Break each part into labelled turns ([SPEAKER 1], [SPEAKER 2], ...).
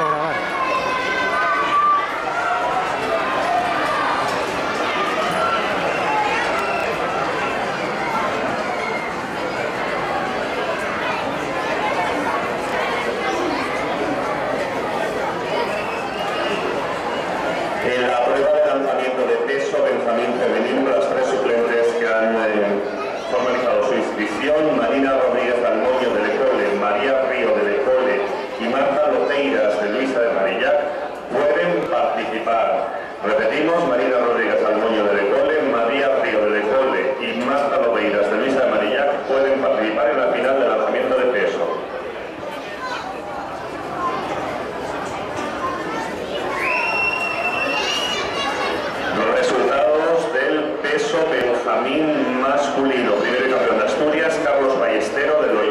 [SPEAKER 1] En la prueba de lanzamiento de peso, Benjamín Femenino, las tres suplentes que han eh, comenzado su inscripción, Marina Rodríguez Marina Rodríguez Almoño de Lecole, María Río de Lecole y Marta Loteiras de Luisa de pueden participar en la final de lanzamiento de peso. Los resultados del peso Benjamín masculino. Primer campeón de Asturias, Carlos Ballestero de Loyola,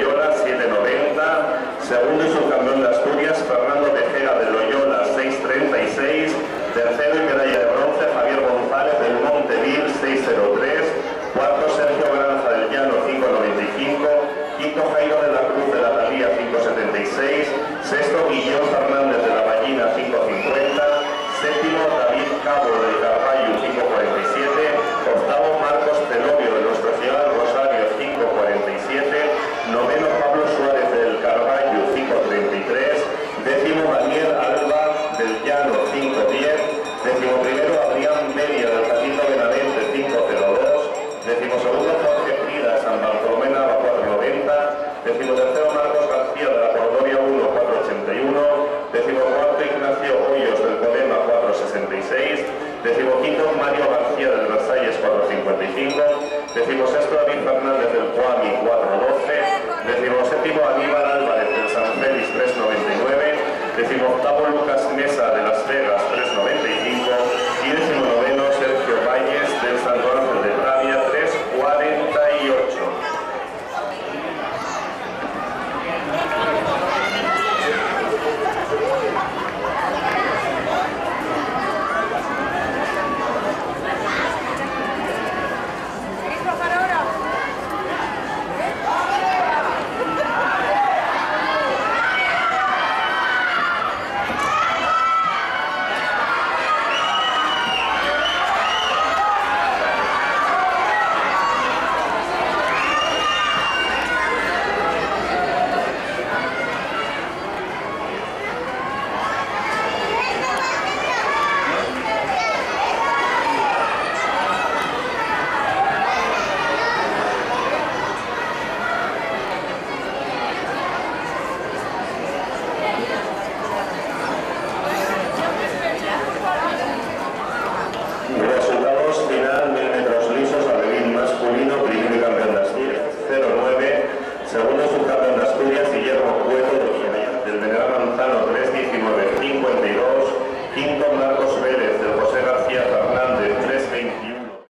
[SPEAKER 1] tercero, Marcos García de la Cordovia 1, 4.81. Décimo cuarto, Ignacio Hoyos del Podema, 4.66. Décimo quinto, Mario García del Versalles, 4.55. Décimo sexto, David Fernández del Cuami, 4.12. Décimo séptimo, Aníbal Álvarez del San Félix, 3.99. Décimo octavo, Lucas Mesa de Las Vegas, 3.95.